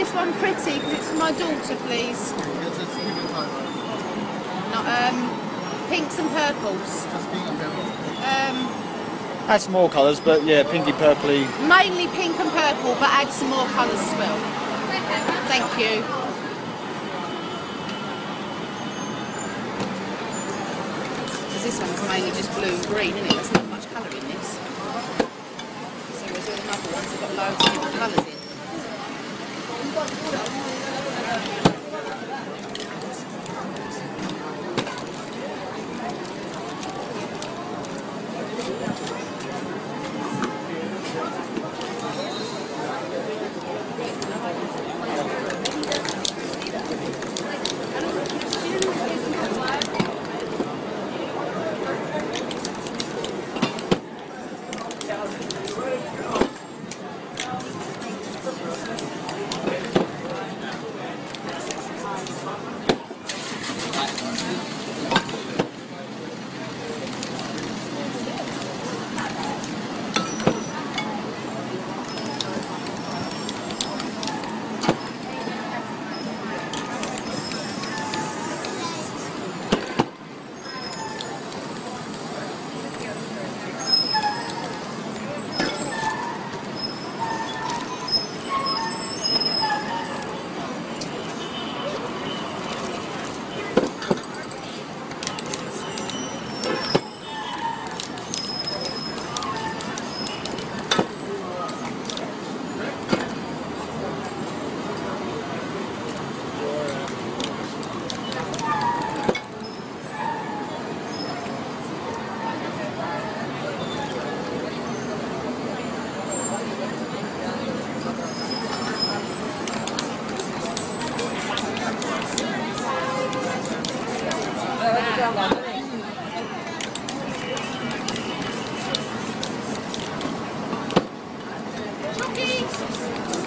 this one pretty because it's for my daughter, please. Yes, it's pink and highlight. Not um, pinks and purples. Just pink and purple. Um, Add some more colours, but yeah, pinky purpley. mainly pink and purple, but add some more colours as well. Thank you. Because this one's mainly just blue and green, isn't it? There's not much colour in this. So whereas all the other ones have got loads of different colours in. どうもありがとうございました。Não, que isso?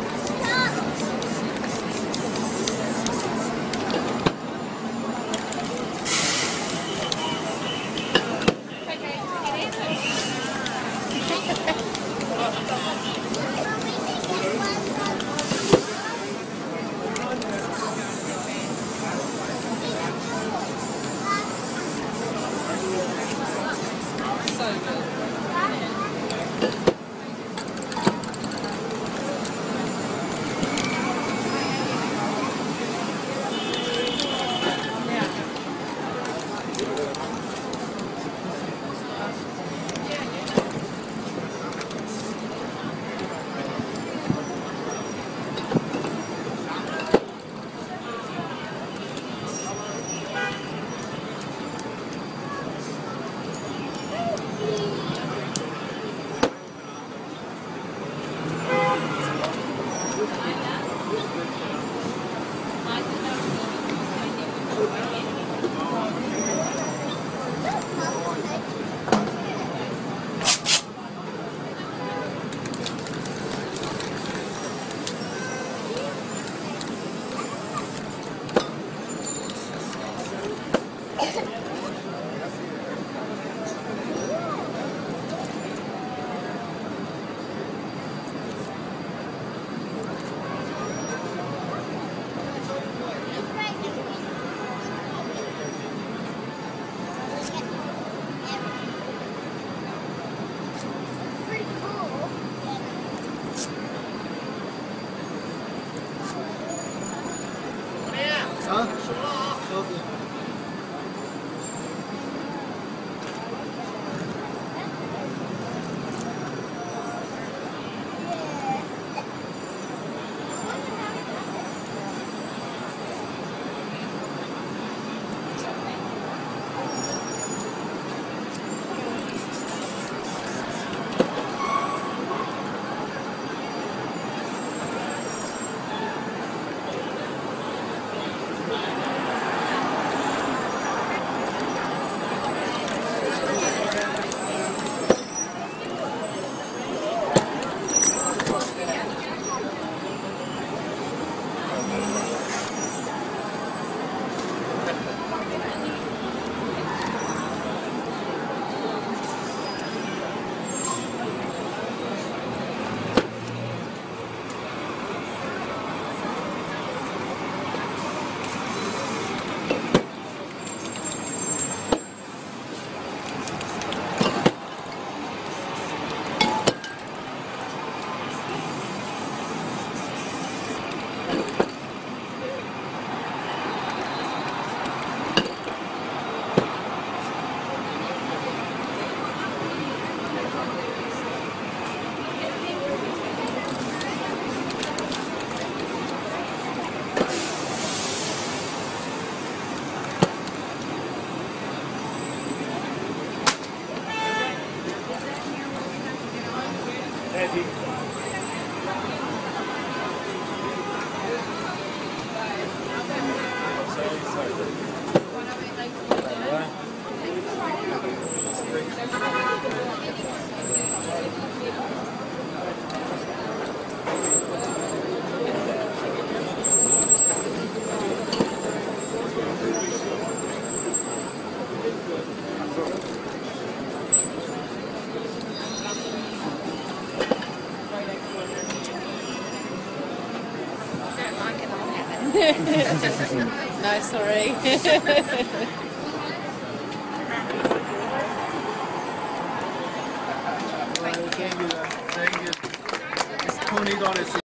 Yeah. É, no, sorry. Thank you. Thank you. It's.